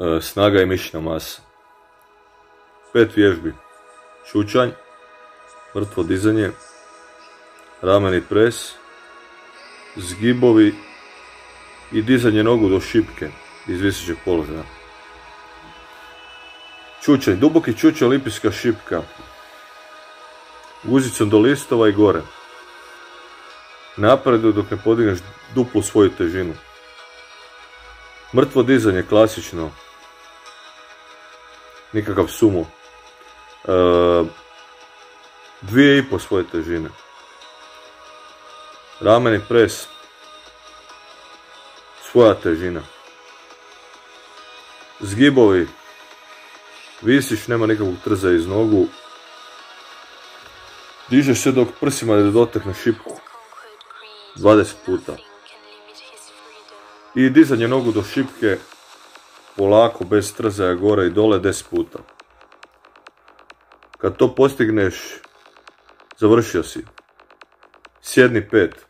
E, snaga i mišićna masa. Pet vježbi. Čučanj, mrtvo dizanje, rameni pres, zgibovi i dizanje nogu do šipke iz visećeg položaja. Čučanj, duboki čučanj, olimpijska šipka. Guzicom do listova i gore. Napredu dok ne podigneš duplu svoju težinu. Mrtvo dizanje, klasično. Nikakav sumo. E, dvije i po svoje težine. Rameni pres. Svoja težina. Zgibovi. Visiš, nema nikakvog trza iz nogu. Dižeš se dok prsima ne dotekne šipku. 20 puta. I dizanje nogu do šipke polako, bez trzaja gore i dole 10 puta. Kad to postigneš, završio si. Sjedni pet.